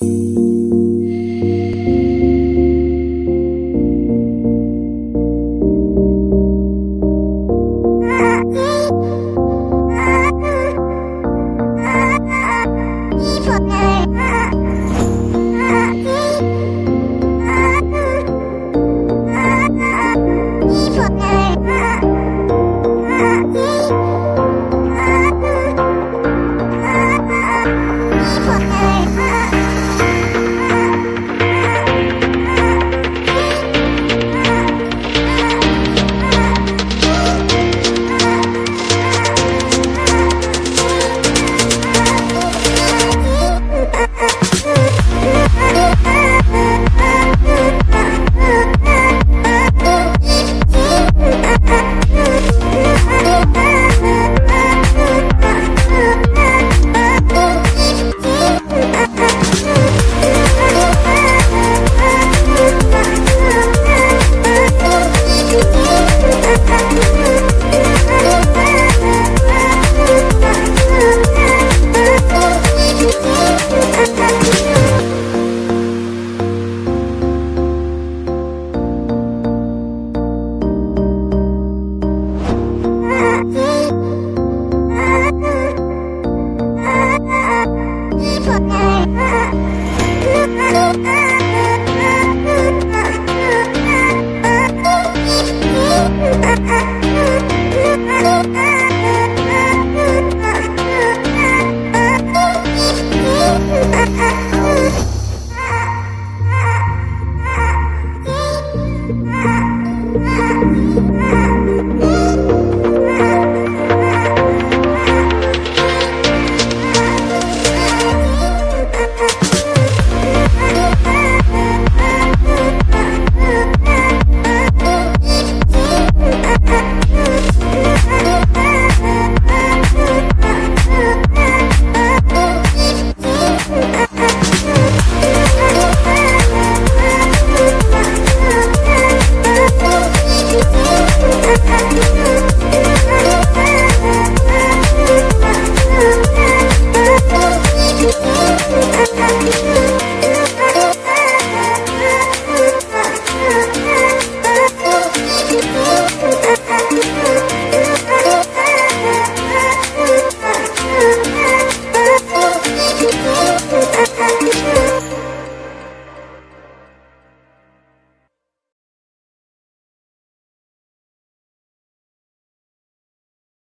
了。